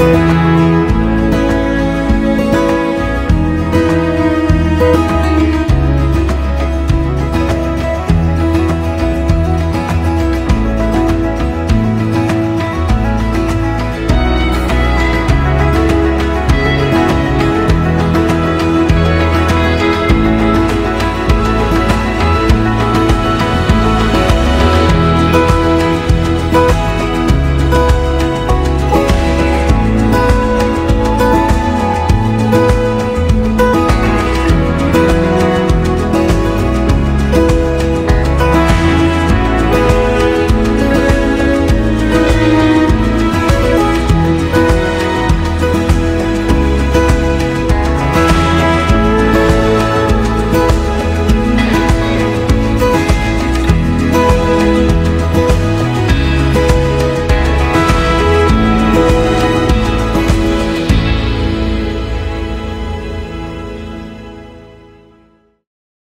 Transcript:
Música